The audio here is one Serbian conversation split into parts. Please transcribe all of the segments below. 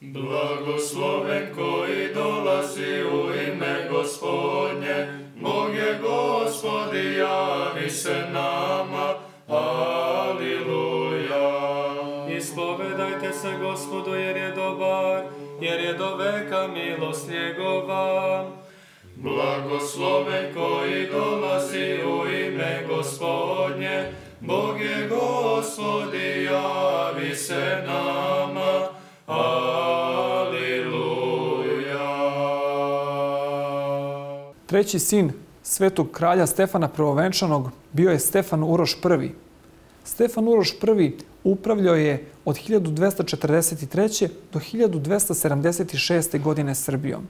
Blagosloven koji dolazi u ime gospodnje, Bog je gospodi, javi se nama, Aliluja. Ispovedajte se gospodu jer je dobar, jer je do veka milost njegova. Blagosloven koji dolazi u ime gospodnje, Bog je gospodi, javi se nama, Treći sin svetog kralja Stefana Prvovenčanog bio je Stefan Uroš I. Stefan Uroš I upravljao je od 1243. do 1276. godine Srbijom.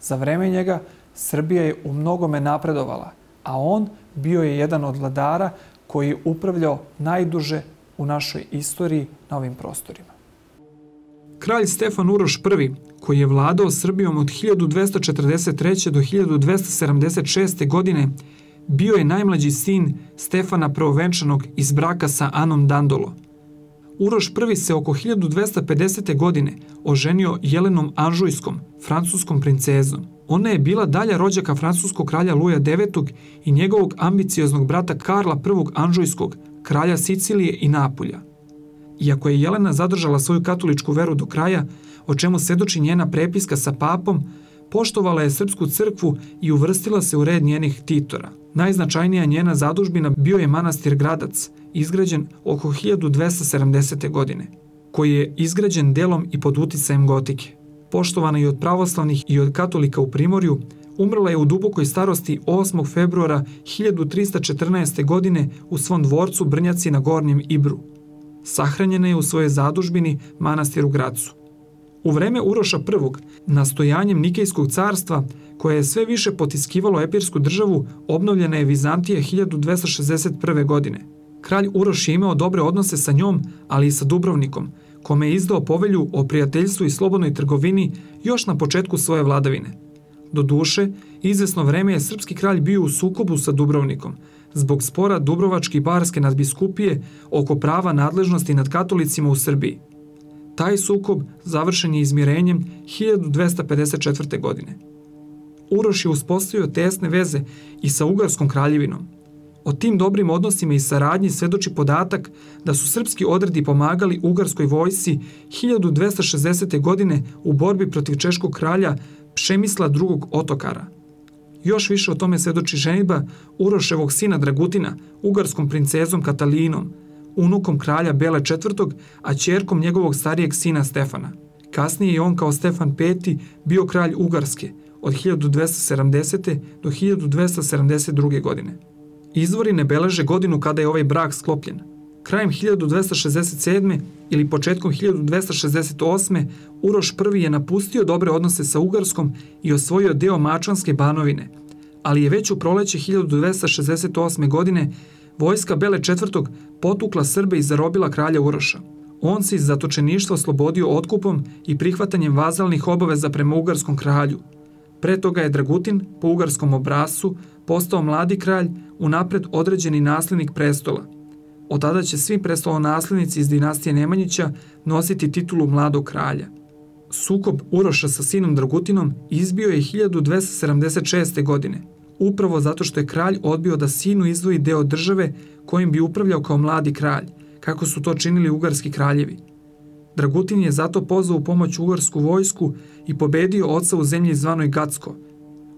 Za vreme njega Srbija je u mnogome napredovala, a on bio je jedan od vladara koji je upravljao najduže u našoj istoriji na ovim prostorima. Kralj Stefan Uroš I, koji je vladao Srbijom od 1243. do 1276. godine, bio je najmlađi sin Stefana Prvovenčanog iz braka sa Anom Dandolo. Uroš I se oko 1250. godine oženio Jelenom Anžujskom, francuskom princezom. Ona je bila dalja rođaka francuskog kralja Luja IX i njegovog ambicioznog brata Karla I Anžujskog, kralja Sicilije i Napulja. Iako je Jelena zadržala svoju katoličku veru do kraja, o čemu svedoči njena prepiska sa papom, poštovala je srpsku crkvu i uvrstila se u red njenih titora. Najznačajnija njena zadužbina bio je manastir Gradac, izgrađen oko 1270. godine, koji je izgrađen delom i pod uticajem gotike. Poštovana i od pravoslavnih i od katolika u Primorju, umrla je u dubokoj starosti 8. februara 1314. godine u svom dvorcu Brnjaci na Gornjem Ibru. Sahranjena je u svojoj zadužbini manastiru Gracu. U vreme Uroša I, nastojanjem Nikejskog carstva, koje je sve više potiskivalo epirsku državu, obnovljena je Vizantija 1261. godine. Kralj Uroš je imao dobre odnose sa njom, ali i sa Dubrovnikom, kome je izdao povelju o prijateljstvu i slobodnoj trgovini još na početku svoje vladavine. Do duše, izvesno vreme je srpski kralj bio u sukobu sa Dubrovnikom, zbog spora Dubrovačke i Barske nadbiskupije oko prava nadležnosti nad katolicima u Srbiji. Taj sukob završen je izmirenjem 1254. godine. Uroš je uspostavio tesne veze i sa Ugarskom kraljevinom. O tim dobrim odnosima i saradnji svedoči podatak da su srpski odredi pomagali Ugarskoj vojsi 1260. godine u borbi protiv češkog kralja Pšemisla II. Otokara – Još više o tome svedoči ženitba Uroševog sina Dragutina, ugarskom princezom Katalinom, unukom kralja Bele IV, a čerkom njegovog starijeg sina Stefana. Kasnije je on kao Stefan V bio kralj Ugarske od 1270. do 1272. godine. Izvori ne beleže godinu kada je ovaj brak sklopljen, Krajem 1267. ili početkom 1268. Uroš I je napustio dobre odnose sa Ugarskom i osvojio deo Mačvanske banovine, ali je već u proleće 1268. godine vojska Bele IV. potukla Srbe i zarobila kralja Uroša. On se iz zatočeništva oslobodio otkupom i prihvatanjem vazalnih obaveza prema ugarskom kralju. Pre toga je Dragutin, po ugarskom obrasu, postao mladi kralj, unapred određeni naslednik prestola – Od tada će svi prestolonaslednici iz dinastije Nemanjića nositi titulu mladog kralja. Sukob Uroša sa sinom Dragutinom izbio je 1276. godine, upravo zato što je kralj odbio da sinu izdvoji deo države kojim bi upravljao kao mladi kralj, kako su to činili ugarski kraljevi. Dragutin je zato pozvao u pomoć ugarsku vojsku i pobedio oca u zemlji zvanoj Gacko.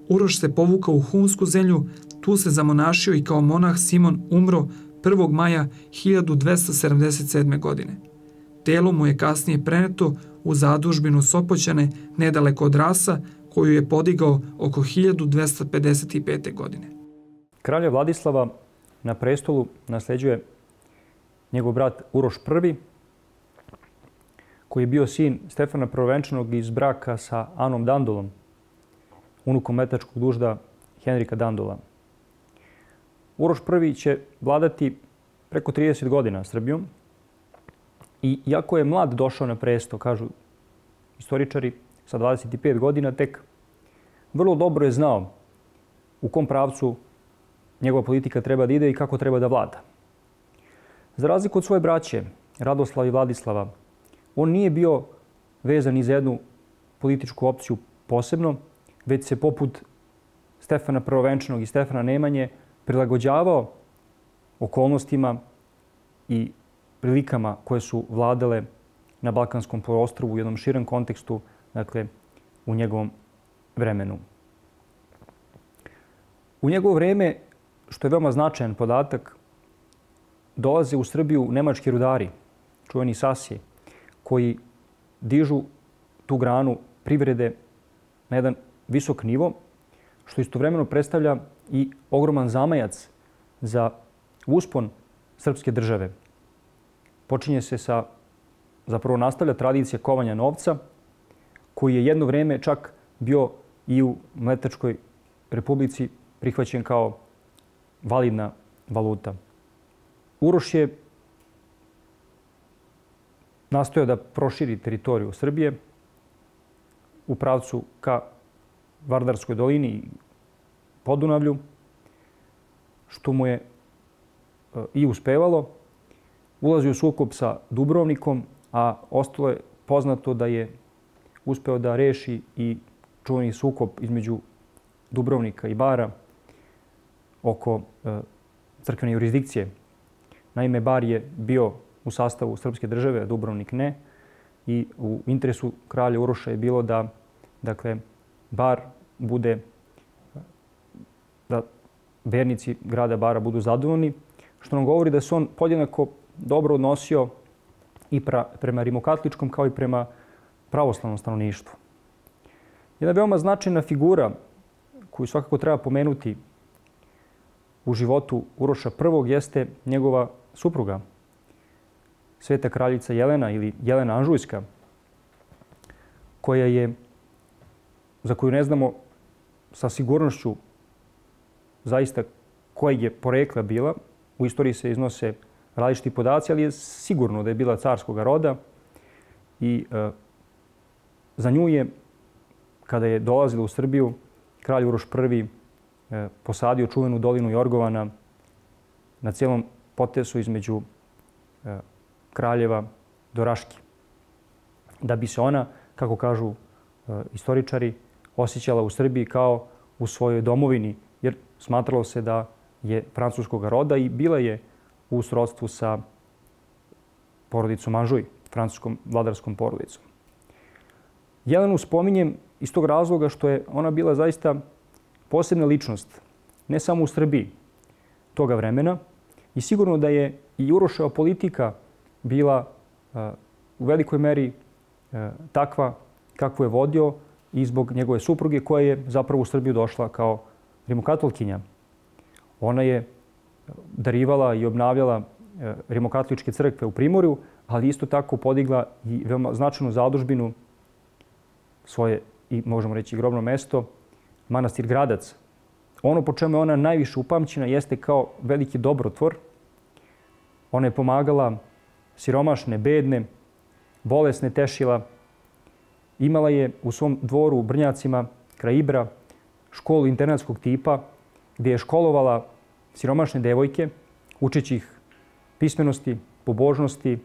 Uroš se povukao u Hunsku zemlju, tu se zamonašio i kao monah Simon umro 1. maja 1277. godine. Telo mu je kasnije preneto u zadužbinu Sopoćane nedaleko od Rasa, koju je podigao oko 1255. godine. Kralja Vladislava na prestolu nasleđuje njegov brat Uroš I, koji je bio sin Stefana Provenčanog iz braka sa Anom Dandolom, unukom metačkog dužda Henrika Dandola. Uroš I će vladati preko 30 godina Srbijom i jako je mlad došao na presto, kažu istoričari, sa 25 godina tek, vrlo dobro je znao u kom pravcu njegova politika treba da ide i kako treba da vlada. Za razliku od svoje braće, Radoslava i Vladislava, on nije bio vezan i za jednu političku opciju posebno, već se poput Stefana Prvovenčanog i Stefana Nemanje prilagođavao okolnostima i prilikama koje su vladale na Balkanskom prostoru u jednom širem kontekstu, dakle, u njegovom vremenu. U njegovo vreme, što je veoma značajan podatak, dolaze u Srbiju nemački rudari, čuveni Sasije, koji dižu tu granu privrede na jedan visok nivo, što istovremeno predstavlja i ogroman zamajac za uspon srpske države. Počinje se sa, zapravo nastavlja tradicija kovanja novca, koji je jedno vreme čak bio i u Mletačkoj republici prihvaćen kao validna valuta. Uroš je nastojao da proširi teritoriju Srbije u pravcu ka Vardarskoj dolini i Podunavlju, što mu je e, i uspevalo. Ulazi u sukob sa Dubrovnikom, a ostalo je poznato da je uspeo da reši i čuveni sukob između Dubrovnika i Bara oko e, crkvene jurisdikcije. Naime, Bar je bio u sastavu srpske države, a Dubrovnik ne. I u interesu kralja Uroša je bilo da dakle, Bar bude da vernici grada Bara budu zadovoljni, što nam govori da se on podjednako dobro odnosio i pra, prema rimokatličkom kao i prema pravoslavnom stanovništvu. Jedna veoma značajna figura koju svakako treba pomenuti u životu Uroša I jeste njegova supruga, sveta kraljica Jelena ili Jelena Anžujska, koja je, za koju ne znamo sa sigurnošću zaista kojeg je porekla bila. U istoriji se iznose različiti podaci, ali je sigurno da je bila carskog roda i e, za nju je, kada je dolazila u Srbiju, kralj Uroš I e, posadio čuvenu dolinu Jorgovana na cijelom potesu između e, kraljeva do Raški. Da bi se ona, kako kažu e, istoričari, osjećala u Srbiji kao u svojoj domovini, jer smatralo se da je francuskog roda i bila je u srodstvu sa porodicom Anžuj, francuskom vladarskom porodicom. Jelenu spominjem iz tog razloga što je ona bila zaista posebna ličnost, ne samo u Srbiji toga vremena i sigurno da je i Uroševa politika bila u velikoj meri takva kakvu je vodio i zbog njegove supruge koja je zapravo u Srbiju došla kao rimokatolkinja. Ona je darivala i obnavljala rimokatoličke crkve u Primorju, ali isto tako podigla i veoma značajnu zadužbinu svoje, i možemo reći, grobno mesto, manastir Gradac. Ono po čemu je ona najviše upamćena jeste kao veliki dobrotvor. Ona je pomagala siromašne, bedne, bolesne tešila. Imala je u svom dvoru u Brnjacima, kraj Ibra, školu internatskog tipa gdje je školovala siromašne devojke, učeći ih pismenosti, pobožnosti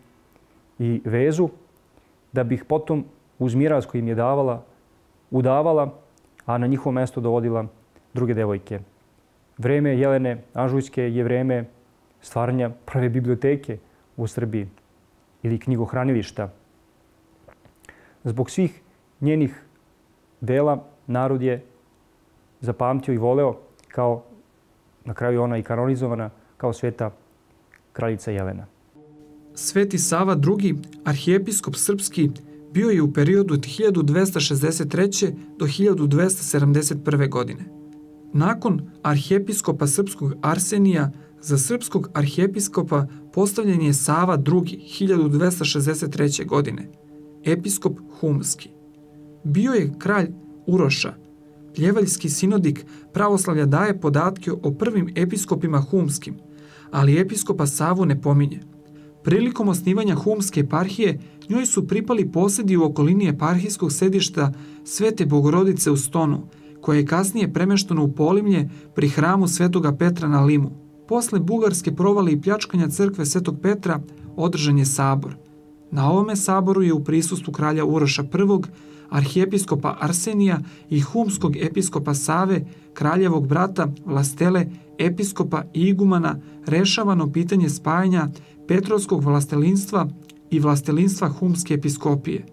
i vezu, da bih potom uz miraz koji im je davala, udavala, a na njihovo mesto dovodila druge devojke. Vreme Jelene Anžujske je vreme stvaranja prve biblioteke u Srbiji ili knjigohranilišta. Zbog svih njenih dela narod je zapamtio i voleo kao na kraju ona i kanonizovana kao sveta kraljica Jelena. Sveti Sava II, arhijepiskop srpski, bio je u periodu od 1263. do 1271. godine. Nakon arhijepiskopa srpskog Arsenija, za srpskog arhijepiskopa postavljen je Sava II. 1263. godine, episkop Humski. Bio je kralj Uroša. Pljevaljski sinodik pravoslavlja daje podatke o prvim episkopima humskim, ali episkopa Savu ne pominje. Prilikom osnivanja Humske eparhije njoj su pripali posedi u okolini eparhijskog sedišta Svete Bogorodice u Stonu, koje je kasnije premešteno u Polimlje pri hramu Svetoga Petra na Limu. Posle bugarske provale i pljačkanja crkve Svetog Petra održan je sabor. Na ovome saboru je u prisustvu kralja Uroša I, arhijepiskopa Arsenija i humskog episkopa Save, kraljevog brata Vlastele, episkopa i igumana, rešavano pitanje spajanja Petrovskog vlastelinstva i vlastelinstva humske episkopije.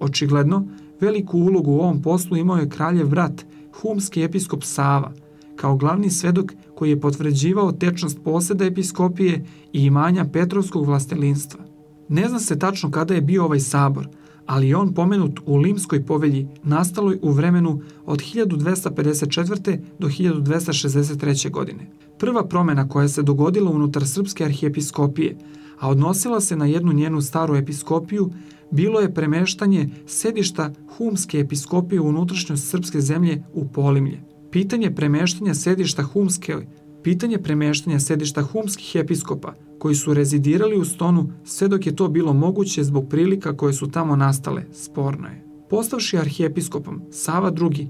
Očigledno, veliku ulogu u ovom poslu imao je kraljev brat, humski episkop Sava, kao glavni svedok koji je potvrđivao tečnost poseda episkopije i imanja Petrovskog vlastelinstva. Ne zna se tačno kada je bio ovaj sabor, ali on pomenut u Limskoj povelji nastaloj u vremenu od 1254. do 1263. godine. Prva promena koja se dogodila unutar srpske arhijepiskopije, a odnosila se na jednu njenu staru episkopiju, bilo je premeštanje sedišta Humske episkopije u unutrašnjost srpske zemlje u Polimlje. Pitanje premeštanja sedišta Humske Pitanje premeštanja sedišta humskih episkopa koji su rezidirali u Stonu sve dok je to bilo moguće zbog prilika koje su tamo nastale, sporno je. Postavši arhijepiskopom, Sava II.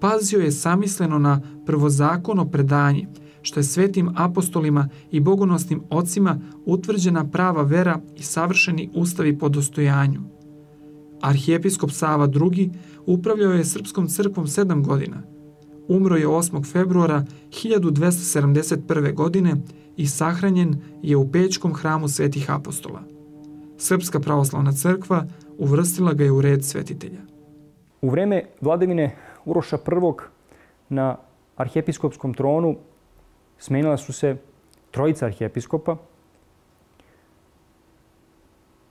pazio je samisleno na prvozakono predanje, što je svetim apostolima i bogonosnim ocima utvrđena prava vera i savršeni ustavi po dostojanju. Arhijepiskop Sava II. upravljao je Srpskom crkvom sedam godina. Umro je 8. februara 1271. godine i sahranjen je u Pećkom hramu Svetih apostola. Srpska pravoslavna crkva uvrstila ga je u red svetitelja. U vreme vladavine Uroša I na arhijepiskopskom tronu smenila su se trojica arhijepiskopa.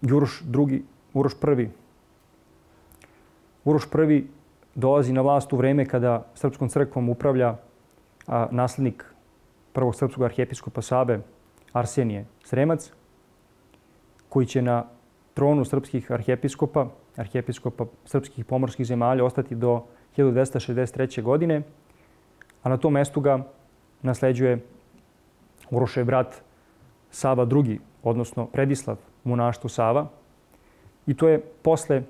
Uroš II, Uroš I. Uroš I dolazi na vlast u vreme kada Srpskom crkvom upravlja a, naslednik prvog srpskog arhijepiskopa Sabe, Arsenije Sremac, koji će na tronu srpskih arhijepiskopa, arhijepiskopa srpskih pomorskih zemalja, ostati do 1263. godine, a na tom mestu ga nasleđuje Urošev brat Sava II, odnosno Predislav monaštvo Sava. I to je posle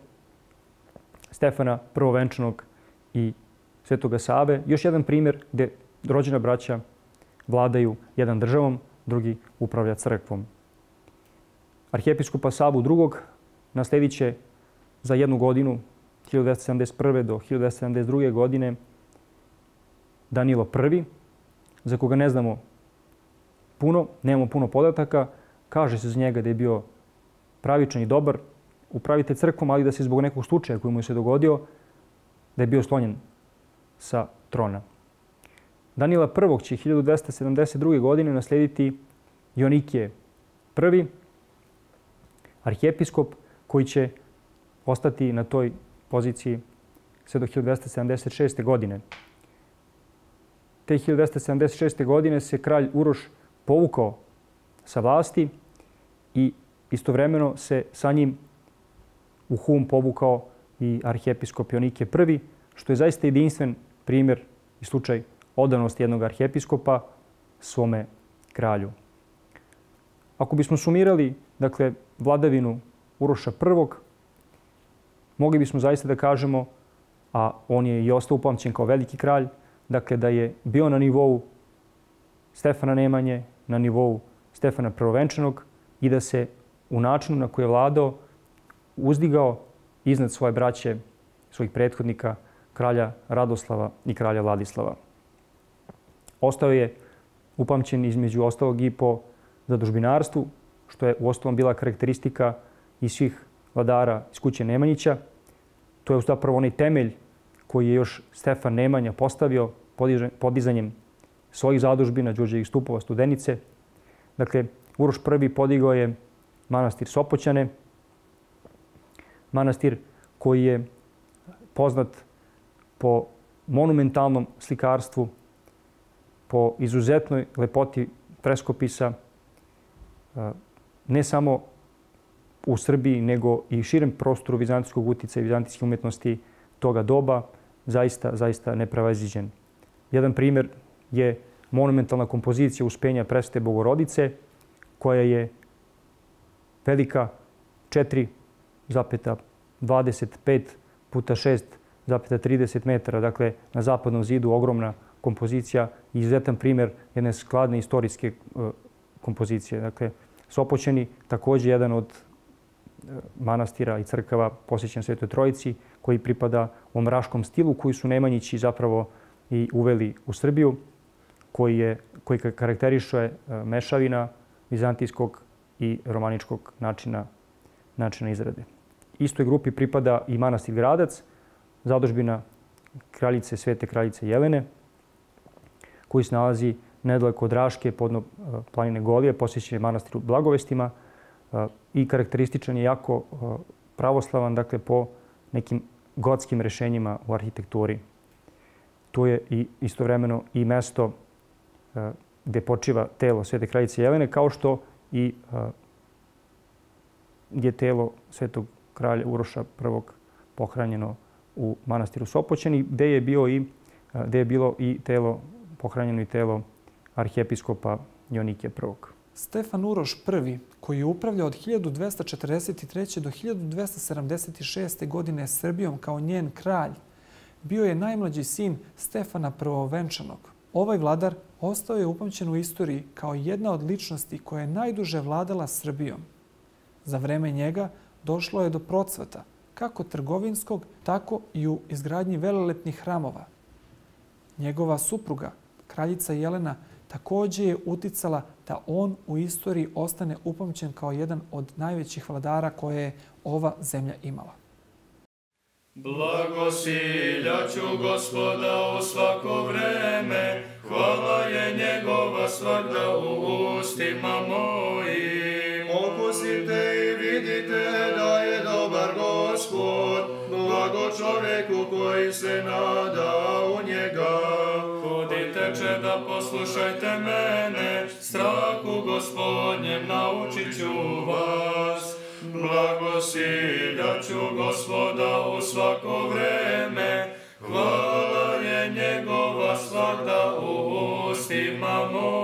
Stefana prvovenčanog i Svetoga Save. Još jedan primjer gde rođena braća vladaju jedan državom, drugi upravlja crkvom. Arhijepiskopa Savu II. nasledit će za jednu godinu, 1271. do 1272. godine, Danilo I, za koga ne znamo puno, nemamo puno podataka. Kaže se za njega da je bio pravičan i dobar upravitelj crkvom, ali da se zbog nekog slučaja koji mu se dogodio, da je bio slonjen sa trona. Danila I će 1272. godine naslediti Jonikije I, arhijepiskop koji će ostati na toj poziciji sve do 1276. godine. Te 1276. godine se kralj Uroš povukao sa vlasti i istovremeno se sa njim u Hum povukao i arhijepiskop Jonike I, što je zaista jedinstven primjer i slučaj odanosti jednog arhijepiskopa svome kralju. Ako bismo sumirali dakle, vladavinu Uroša I, mogli bismo zaista da kažemo, a on je i ostao upamćen kao veliki kralj, dakle da je bio na nivou Stefana Nemanje, na nivou Stefana Prvovenčanog i da se u načinu na koji je vladao uzdigao iznad svoje braće, svojih prethodnika, kralja Radoslava i kralja Vladislava. Ostao je upamćen između ostalog i po zadužbinarstvu, što je u ostalom bila karakteristika i svih vladara iz kuće Nemanjića. To je zapravo onaj temelj koji je još Stefan Nemanja postavio podizanjem svojih zadužbina, Đurđevih stupova, Studenice. Dakle, Uroš I podigao je manastir Sopoćane, manastir koji je poznat po monumentalnom slikarstvu, po izuzetnoj lepoti freskopisa, ne samo u Srbiji, nego i širem prostoru vizantijskog utica i vizantijske umetnosti toga doba, zaista, zaista neprevaziđen. Jedan primjer je monumentalna kompozicija uspenja Preste Bogorodice, koja je velika 4,25 puta 6,30 metara. Dakle, na zapadnom zidu ogromna kompozicija i izuzetan primjer jedne skladne istorijske e, kompozicije. Dakle, Sopoćeni takođe jedan od manastira i crkava posjećen Svetoj Trojici, koji pripada ovom raškom stilu koji su Nemanjići zapravo i uveli u Srbiju, koji, je, koji karakterišuje mešavina vizantijskog i romaničkog načina, načina izrade. Istoj grupi pripada i manastir Gradac, zadužbina kraljice, svete kraljice Jelene, koji se nalazi nedaleko od Raške, podno e, planine Golije, posjećen je manastiru Blagovestima e, i karakterističan je jako e, pravoslavan, dakle po nekim gotskim rešenjima u arhitekturi. To je i istovremeno i mesto gde počiva telo Svete kraljice Jelene, kao što i je telo Svetog kralja Uroša I pohranjeno u manastiru Sopoćeni, gde je, bio i, gde je bilo i telo, pohranjeno i telo arhijepiskopa Jonike I. Stefan Uroš I, koji je upravljao od 1243. do 1276. godine Srbijom kao njen kralj, bio je najmlađi sin Stefana Prvovenčanog. Ovaj vladar ostao je upamćen u istoriji kao jedna od ličnosti koja je najduže vladala Srbijom. Za vreme njega došlo je do procvata, kako trgovinskog, tako i u izgradnji velelepnih hramova. Njegova supruga, kraljica Jelena, takođe je uticala da on u istoriji ostane upamćen kao jedan od najvećih vladara koje je ova zemlja imala. Blagosiljaću gospoda u svako vreme, hvala je njegova svakda u ustima mojim. Čoveku koji se nada u njega. Budite če da poslušajte mene, strahu gospodnjem naučit ću vas. Blagosiljaću gospoda u svako vreme, hvala je njegova svakda u ustima mojim.